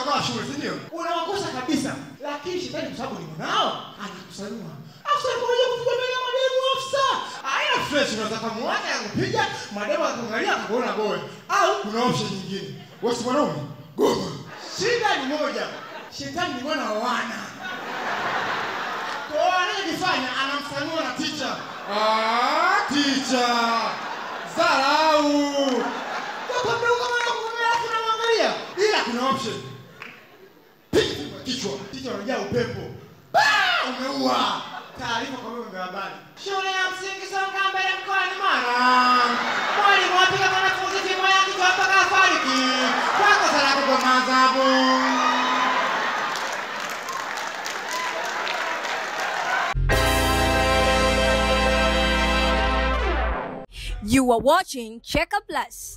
shule, si ndio? Unawakosa kabisa. Lakini shetani kwa sababu ni mwanao, anakusanua. Afisa anakuja kupiga mbele ya mademu afisa. haya fresh unaweza kumwacha akupiga, mademu akaangalia akakuona boy. Au kuna option nyingine. Wewe mwanaume? Goma. Shida ni moja. Shetani ni mwana wa wana. Kwa anachokifanya anamsanua na ticha. Ah, ticha. Zarau. Kwa mdogo kama unamwangalia. Ila kuna option. Piga kwa kichwa. Kichwa unajaa upepo. Bah, umeua. Taarifa kwa vyombo vya habari. Shule ya msingi Songa Mbele mkoani Mara. Ah! Mwalimu apiga mwanafunzi fimbo ya kichwa mpaka afariki. Kwa kosa la kugoma adhabu. You are watching Checker Plus.